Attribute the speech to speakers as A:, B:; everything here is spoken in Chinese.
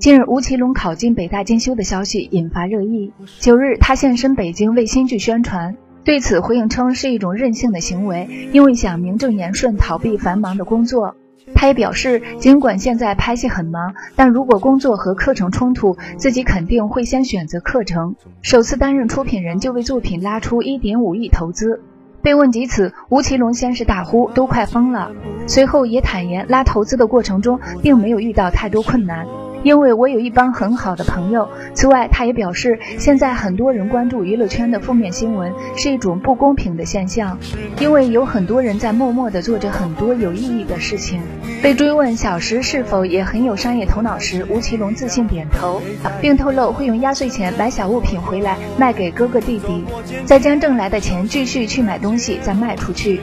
A: 近日，吴奇隆考进北大进修的消息引发热议。九日，他现身北京为新剧宣传，对此回应称是一种任性的行为，因为想名正言顺逃避繁忙的工作。他也表示，尽管现在拍戏很忙，但如果工作和课程冲突，自己肯定会先选择课程。首次担任出品人就为作品拉出一点五亿投资。被问及此，吴奇隆先是大呼都快疯了，随后也坦言拉投资的过程中并没有遇到太多困难。因为我有一帮很好的朋友。此外，他也表示，现在很多人关注娱乐圈的负面新闻是一种不公平的现象，因为有很多人在默默地做着很多有意义的事情。被追问小石是否也很有商业头脑时，吴奇隆自信点头，并透露会用压岁钱买小物品回来卖给哥哥弟弟，再将挣来的钱继续去买东西再卖出去。